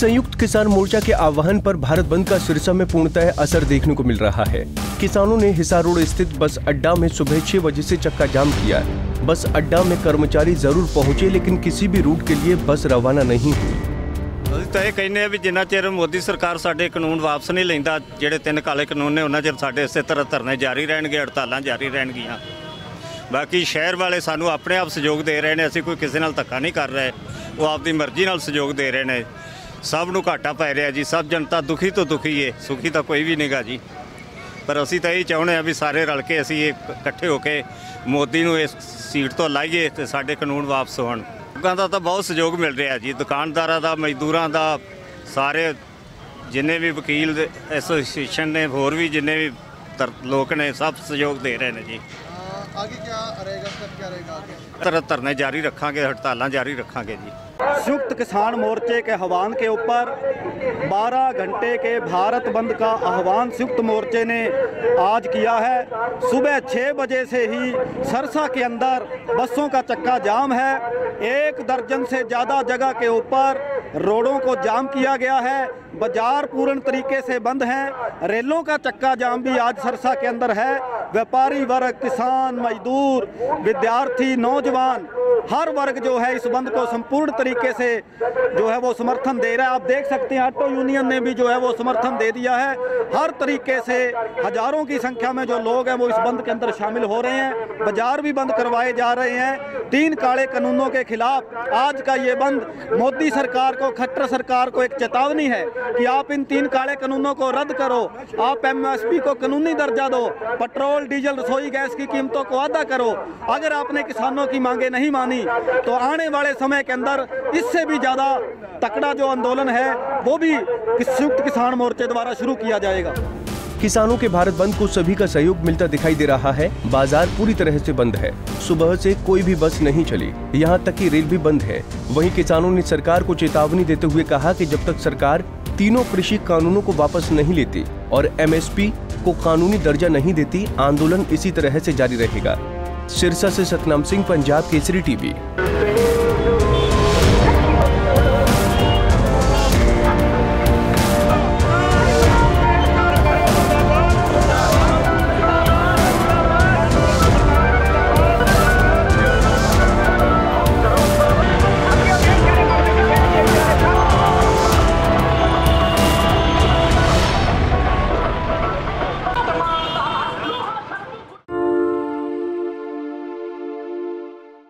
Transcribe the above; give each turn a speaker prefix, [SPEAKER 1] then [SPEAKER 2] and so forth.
[SPEAKER 1] संयुक्त किसान मोर्चा के आह्वान पर भारत बंद का सिरसा में पूर्णतः असर देखने को मिल रहा है किसानों ने हिसार रोड स्थित बस अड्डा में सुबह छह बजे से चक्का जाम किया बस अड्डा में कर्मचारी जरूर पहुंचे लेकिन किसी भी रूट के लिए बस रवाना नहीं हुई
[SPEAKER 2] ਅਸੀਂ ਤਾਂ ਇਹ ਕਹਿੰਦੇ ਆ ਵੀ ਜਿੰਨਾ ਚਿਰ ਮੋਦੀ ਸਰਕਾਰ ਸਾਡੇ ਕਾਨੂੰਨ ਵਾਪਸ ਨਹੀਂ ਲੈਂਦਾ ਜਿਹੜੇ ਤਿੰਨ ਕਾਲੇ ਕਾਨੂੰਨ ਨੇ ਉਹਨਾਂ ਚਿਰ ਸਾਡੇ ਇਸੇ ਤਰ੍ਹਾਂ ਧਰਨੇ ਜਾਰੀ ਰਹਿਣਗੇ ਹੜਤਾਲਾਂ ਜਾਰੀ ਰਹਿਣਗੀਆਂ ਬਾਕੀ ਸ਼ਹਿਰ ਵਾਲੇ ਸਾਨੂੰ ਆਪਣੇ ਆਪ ਸਹਿਯੋਗ ਦੇ ਰਹੇ ਨੇ ਅਸੀਂ ਕੋਈ ਕਿਸੇ ਨਾਲ ਧੱਕਾ ਨਹੀਂ ਕਰ ਰਹੇ ਉਹ ਆਪਦੀ ਮਰਜ਼ੀ ਨਾਲ ਸਹਿਯੋਗ ਦੇ ਰਹੇ ਨੇ ਸਭ ਨੂੰ ਘਾਟਾ ਪੈ ਰਿਹਾ ਜੀ, ਸਭ ਜਨਤਾ ਦੁਖੀ ਤੋਂ ਦੁਖੀ ਏ, ਸੁਖੀ ਤਾਂ ਕੋਈ ਵੀ ਨਹੀਂਗਾ ਜੀ। ਪਰ ਅਸੀਂ ਤਾਂ ਇਹ ਚਾਹੁੰਦੇ ਆ ਵੀ ਸਾਰੇ ਰਲ ਕੇ ਅਸੀਂ ਇਹ ਇਕੱਠੇ ਹੋ ਕੇ ਮੋਦੀ ਨੂੰ ਇਸ ਸੀਟ ਤੋਂ ਲਾਈਏ ਤੇ ਸਾਡੇ ਕਾਨੂੰਨ ਵਾਪਸ ਹੋਣ। ਲੋਕਾਂ ਦਾ ਤਾਂ ਬਹੁਤ ਸਹਿਯੋਗ ਮਿਲ ਰਿਹਾ ਜੀ, ਦੁਕਾਨਦਾਰਾਂ ਦਾ, ਮਜ਼ਦੂਰਾਂ ਦਾ, ਸਾਰੇ ਜਿੰਨੇ ਵੀ ਵਕੀਲ ਐਸੋਸੀਏਸ਼ਨ ਨੇ, ਹੋਰ ਵੀ ਜਿੰਨੇ ਵੀ ਧਰ- ਲੋਕ ਨੇ, ਸਭ ਸਹਿਯੋਗ ਦੇ ਰਹੇ ਨੇ ਜੀ।
[SPEAKER 3] आगे क्या रहेगा स्टेप क्या रहेगा आगे
[SPEAKER 2] ਧਰ- ਧਰਨੇ ਜਾਰੀ ਰੱਖਾਂਗੇ ਹੜਤਾਲਾਂ ਜਾਰੀ ਰੱਖਾਂਗੇ ਜੀ
[SPEAKER 4] संयुक्त किसान मोर्चे के आह्वान के ऊपर 12 घंटे के भारत बंद का आह्वान संयुक्त मोर्चे ने आज किया है सुबह छः बजे से ही सरसा के अंदर बसों का चक्का जाम है एक दर्जन से ज़्यादा जगह के ऊपर रोडों को जाम किया गया है बाजार पूर्ण तरीके से बंद हैं रेलों का चक्का जाम भी आज सरसा के अंदर है व्यापारी वर्ग किसान मजदूर विद्यार्थी नौजवान हर वर्ग जो है इस बंद को संपूर्ण तरीके से जो है वो समर्थन दे रहा है। आप देख सकते हैं, ऑटो यूनियन ने भी जो है वो समर्थन दे दिया है। हर तरीके से हज़ारों की संख्या में जो लोग हैं वो इस बंद के अंदर शामिल हो रहे हैं। बाज़ार भी बंद करवाए जा रहे हैं। तीन काले कानूनों के खिलाफ आज का ये बंद, मोदी सरकार को, खट्टर सरकार को एक चेतावनी है कि आप इन तीन काले कानूनों को रद्द करो। आप एमएसपी को कानूनी दर्जा दो, पेट्रोल, डीजल, रसोई गैस की कीमतों को अदा करो। अगर आपने किसानों की मांगे नहीं मानी तो आने वाले समय के अंदर इससे भी ज़्यादा तकड़ा जो आंदोलन है, वो भी संयुक्त किसान मोर्चे द्वारा शुरू किया जाएगा।
[SPEAKER 1] किसानों के भारत बंद को सभी का सहयोग मिलता दिखाई दे रहा है। बाज़ार पूरी तरह से बंद है। सुबह से कोई भी बस नहीं चली। यहाँ तक कि रेल भी बंद है। वहीं किसानों ने सरकार को चेतावनी देते हुए कहा कि जब तक सरकार तीनों कृषि कानूनों को वापस नहीं लेती और एमएसपी को कानूनी दर्जा नहीं देती, आंदोलन इसी तरह से जारी रहेगा। सिरसा से सतनाम सिंह पंजाब केसरी टीवी।